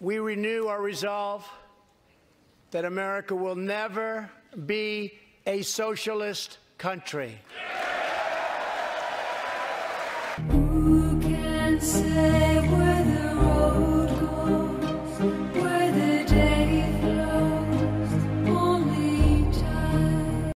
we renew our resolve that America will never be a socialist country. Who can say where the road goes?